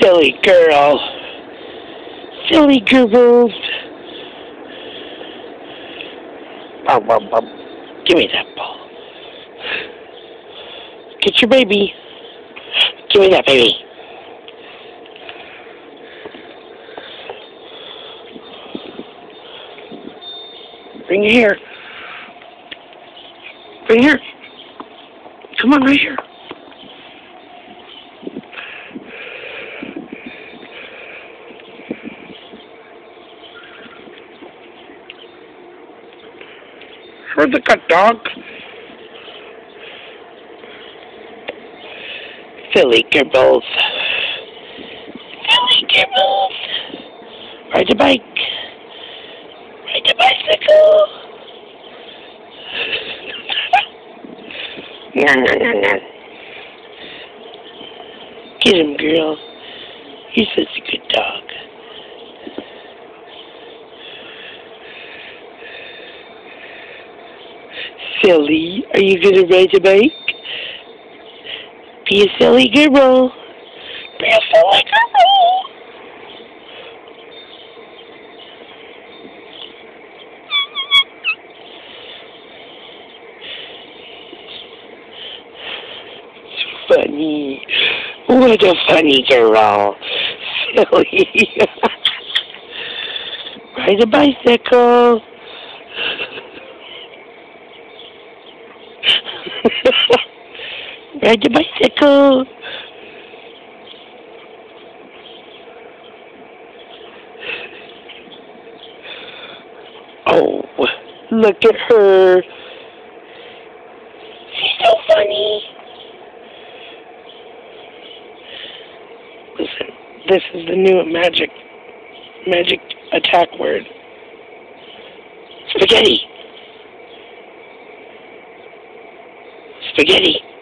Silly girl. Silly girls. Bum, bum, bum. Give me that ball. Get your baby. Give me that baby. Bring it here. Bring it here. Come on, right here. Where's the cut dog? Silly Gibbles. Silly Gibbles. Ride the bike. Ride the bicycle. no, no, no, no. Get him, girl. He's such a good dog. Silly, are you gonna ride a bike? Be a silly girl. Be a silly girl. Funny. What a funny girl. Silly. Ride a bicycle. Ride the bicycle. Oh, look at her. She's so funny. Listen, this is the new magic, magic attack word. Spaghetti. Spaghetti.